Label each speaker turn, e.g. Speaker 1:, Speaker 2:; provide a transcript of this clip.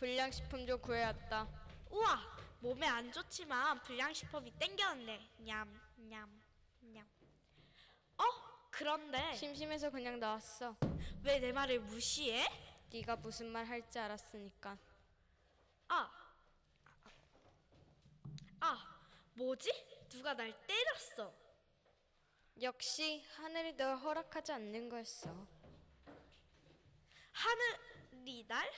Speaker 1: 불량식품 좀 구해왔다.
Speaker 2: 우와, 몸에 안 좋지만 불량식품이 땡겨왔네. 냠, 냠, 냠. 어? 그런데
Speaker 1: 심심해서 그냥 나왔어.
Speaker 2: 왜 내 말을 무시해?
Speaker 1: 네가 무슨 말 할지 알았으니까.
Speaker 2: 아, 아, 아, 뭐지? 누가 날 때렸어.
Speaker 1: 역시 하늘이 널 허락하지 않는 거였어.
Speaker 2: 하늘이 날?